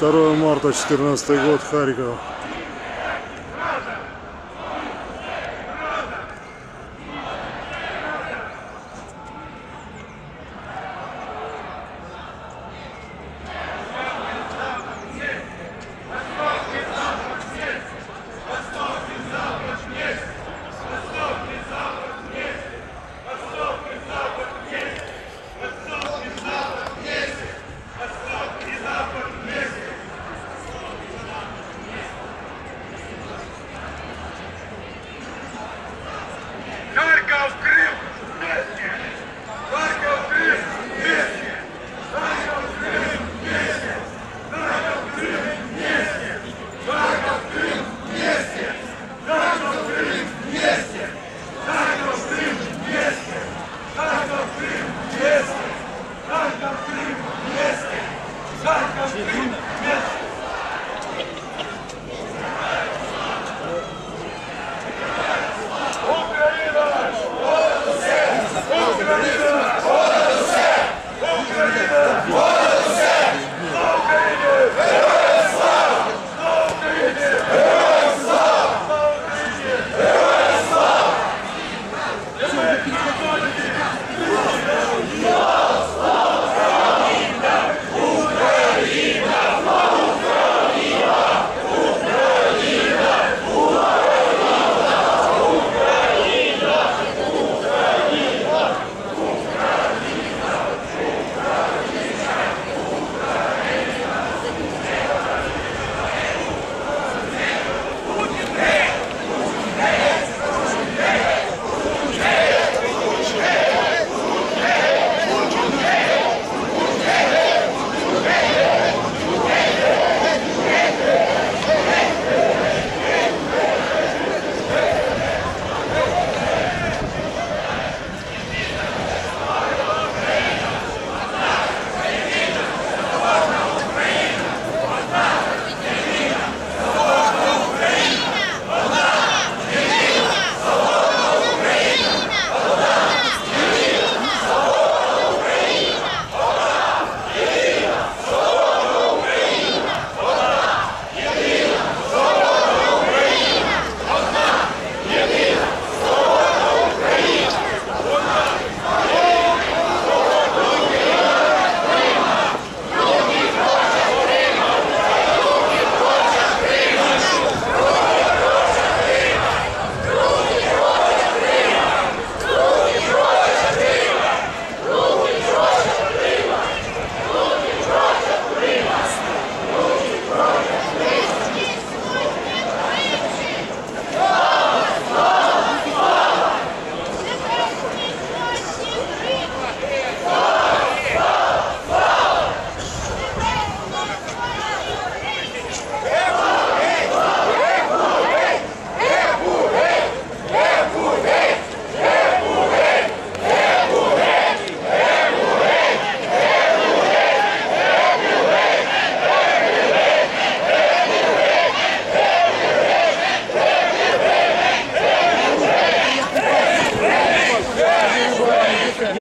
2 марта 14 год, Харьков.